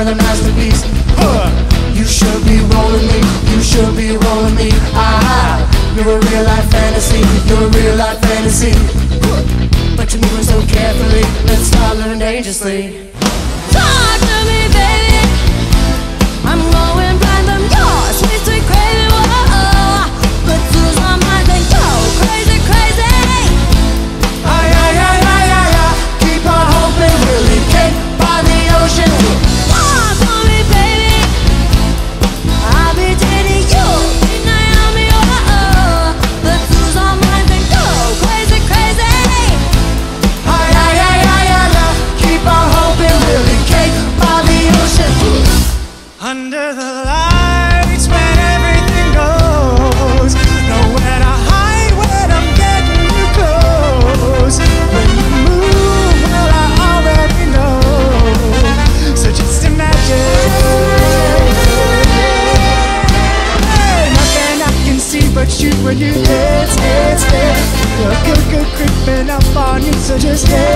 having a masterpiece. Huh. You should be rolling me, you should be rolling me. Ah, you're a real life fantasy, you're a real life fantasy. Huh. But you're moving so carefully, let's start learning dangerously. Talk to me, baby. I'm going. when you dance, dance, dance. You're good, good creeping up on you, so just dance.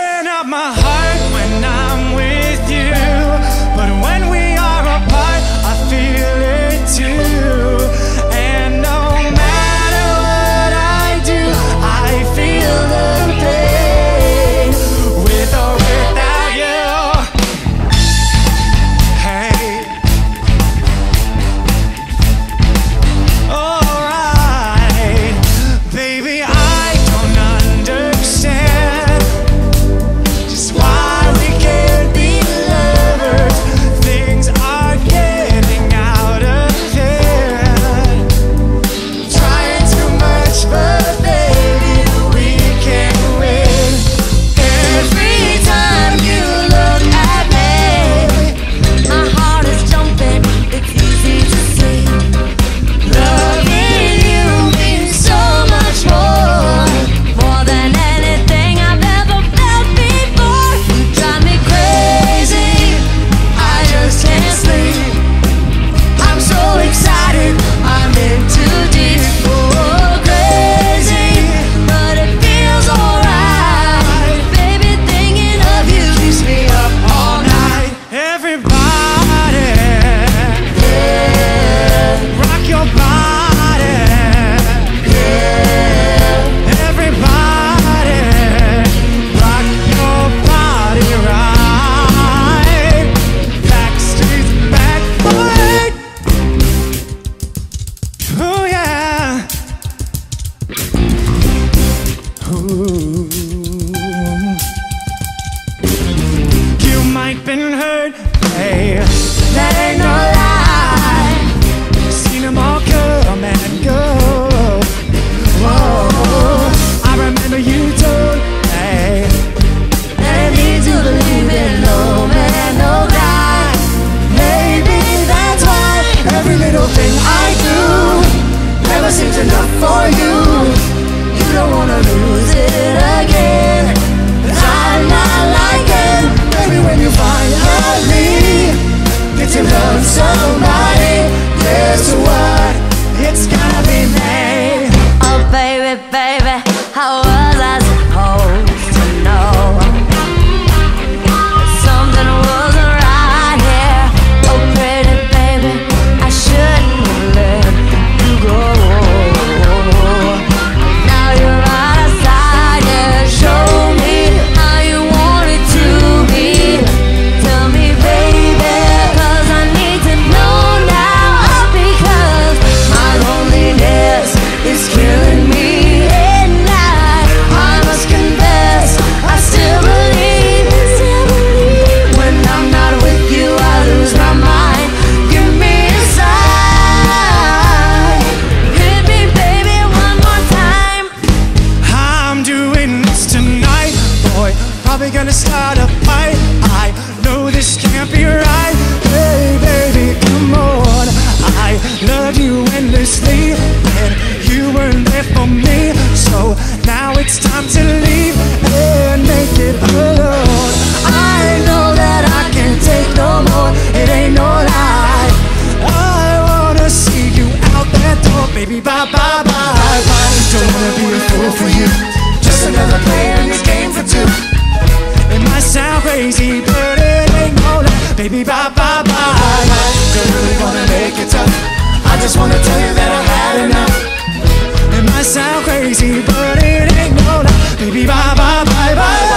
tearing up my heart when I'm with you. But when we are apart, I feel it too. Gonna start a fight. I know this can't be right. Hey, baby, come on. I love you endlessly, and you weren't there for me. So now it's time to leave and make it alone. I know that I can't take no more. It ain't no lie. I wanna see you out that door, baby. Bye, bye, bye, bye. Don't wanna be a fool for you. Just another player crazy, but it ain't lie. Baby, bye, bye, bye. Don't really wanna make it tough. I just wanna tell you that I had enough. It might sound crazy, but it ain't lie. Baby, bye bye bye bye,